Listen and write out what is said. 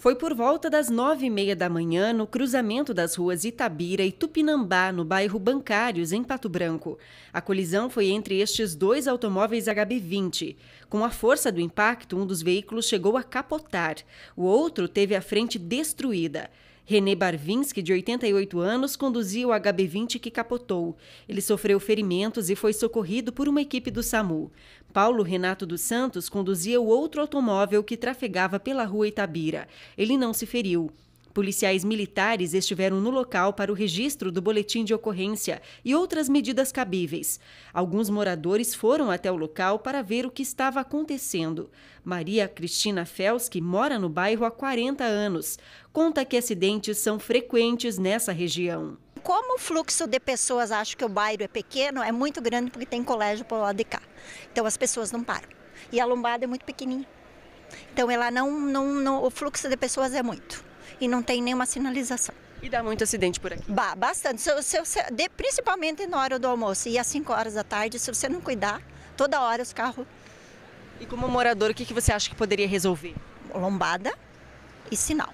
Foi por volta das nove e meia da manhã, no cruzamento das ruas Itabira e Tupinambá, no bairro Bancários, em Pato Branco. A colisão foi entre estes dois automóveis HB20. Com a força do impacto, um dos veículos chegou a capotar. O outro teve a frente destruída. René Barvinski, de 88 anos, conduzia o HB20 que capotou. Ele sofreu ferimentos e foi socorrido por uma equipe do SAMU. Paulo Renato dos Santos conduzia o outro automóvel que trafegava pela rua Itabira. Ele não se feriu. Policiais militares estiveram no local para o registro do boletim de ocorrência e outras medidas cabíveis. Alguns moradores foram até o local para ver o que estava acontecendo. Maria Cristina Felski mora no bairro há 40 anos. Conta que acidentes são frequentes nessa região. Como o fluxo de pessoas acha que o bairro é pequeno, é muito grande porque tem colégio para o lado de cá. Então as pessoas não param. E a lombada é muito pequenininha. Então ela não, não, não o fluxo de pessoas é muito e não tem nenhuma sinalização. E dá muito acidente por aqui? Bah, bastante. Se, se, se, principalmente na hora do almoço e às 5 horas da tarde, se você não cuidar, toda hora os carros. E como morador, o que, que você acha que poderia resolver? Lombada e sinal.